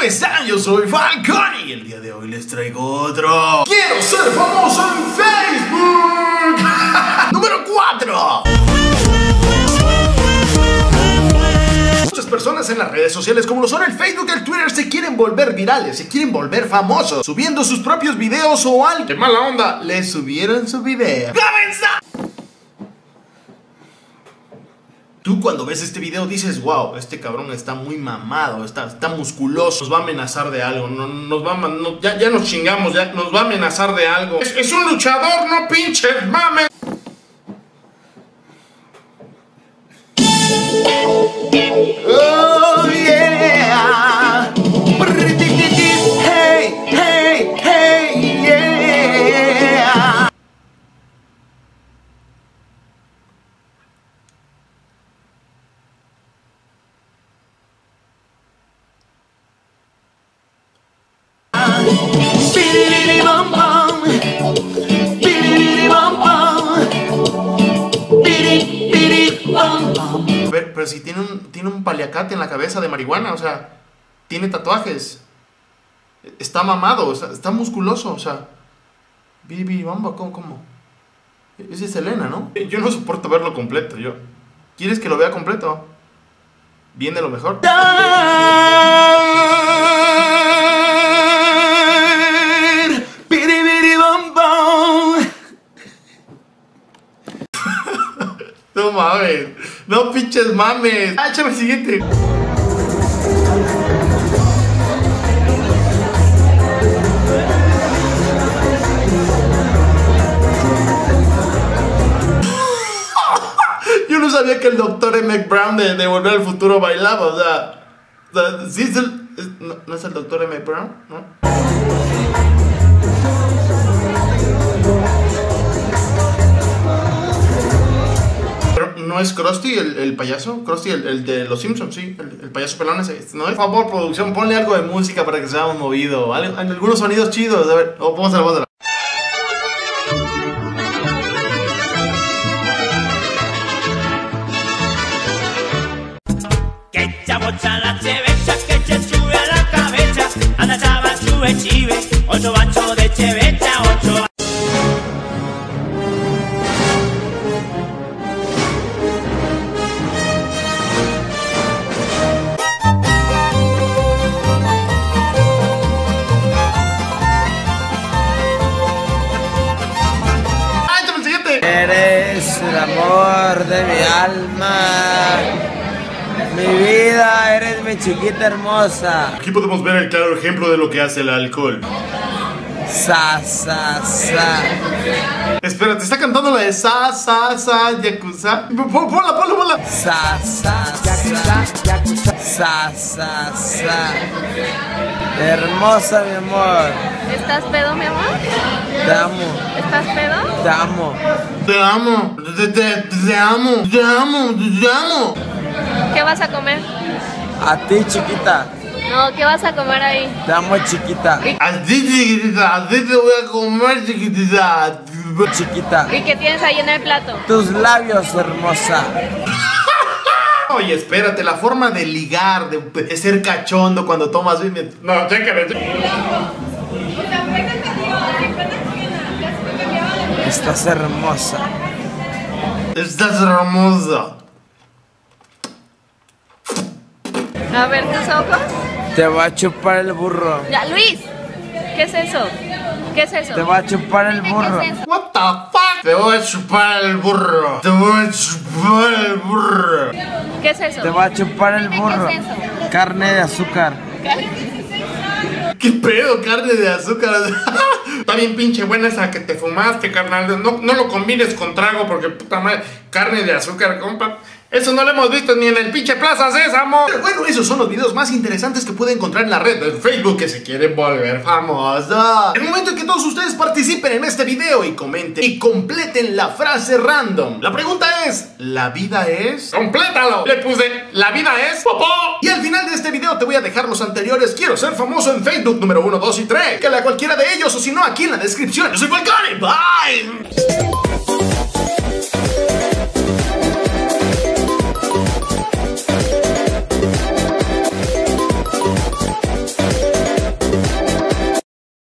¿cómo están? Yo soy Falcone y el día de hoy les traigo otro Quiero ser famoso en Facebook Número 4 Muchas personas en las redes sociales como lo son el Facebook y el Twitter se quieren volver virales, se quieren volver famosos Subiendo sus propios videos o algo ¡Qué mala onda! Le subieron su video ¡Comenzamos! Tú cuando ves este video dices, wow, este cabrón está muy mamado, está, está musculoso, nos va a amenazar de algo, no, nos va a, ya, ya, nos chingamos, ya nos va a amenazar de algo. Es, es un luchador, no pinches mames. Pero, pero, si tiene un, tiene un paliacate en la cabeza de marihuana, o sea, tiene tatuajes, está mamado, está, está musculoso, o sea, biribiribamba, ¿cómo, cómo? Ese es Elena, ¿no? Yo no soporto verlo completo, yo. ¿Quieres que lo vea completo? Viene lo mejor. No mames, no pinches mames. Ah, échame el siguiente. Yo no sabía que el doctor Emmett Brown de, de Volver al Futuro bailaba, o sea, o sea sí es el, no, es el doctor Emmett Brown, ¿no? No es Krusty el, el payaso, Krusty el, el, de los Simpsons, sí, el, el payaso pelón ese. No, por favor, producción, ponle algo de música para que sea un movido, algo, algunos sonidos chidos, a ver, o vamos a la voz de la... Que chabocha la chevecha, que sube a la cabeza, anda chava sube chive, ocho bacho de chevecha, Eres el amor de mi alma. Mi vida, eres mi chiquita hermosa. Aquí podemos ver el claro ejemplo de lo que hace el alcohol. Sa, sa, sa. Espera, ¿te está cantando la de sa, sa, sa, yakuza? Ponla, ponla, ponla. Sa, sa, sa. Sa, sa, sa. Hermosa, mi amor. ¿Estás pedo, mi amor? Te amo. ¿Estás pedo? Te amo. Te amo. Te, te, te amo. Te amo. Te amo. ¿Qué vas a comer? A ti, chiquita. No, ¿qué vas a comer ahí? Te amo, chiquita. A ti, chiquitita. A ti te voy a comer, chiquitita. Chiquita. ¿Y qué tienes ahí en el plato? Tus labios, hermosa. Oye, espérate, la forma de ligar, de, de ser cachondo cuando tomas bien. No, chécale. Estás hermosa. Estás hermosa. A ver tus ojos. Te va a chupar el burro. Ya, Luis. ¿Qué es eso? ¿Qué es eso? Te va a chupar el burro. ¿Qué es eso? What the fuck? Te voy a chupar el burro. Te voy a chupar el burro. ¿Qué es eso? Te va a chupar el burro. ¿Qué es eso? Carne de azúcar. ¿Qué pedo? Carne de azúcar. Está bien pinche buena esa que te fumaste, carnal. No, no lo combines con trago porque puta madre. Carne de azúcar, compa. Eso no lo hemos visto ni en el pinche Plaza Sésamo. Pero bueno, esos son los videos más interesantes que puede encontrar en la red de Facebook que se quieren volver famosos. El momento en que todos ustedes participen en este video y comenten y completen la frase random. La pregunta es, ¿la vida es? ¡Complétalo! Le puse, ¿la vida es? ¡Popó! Y al final de este video te voy a dejar los anteriores. Quiero ser famoso en Facebook número 1, 2 y 3. Que lea cualquiera de ellos o si no, aquí en la descripción. Yo soy Volcani. Bye.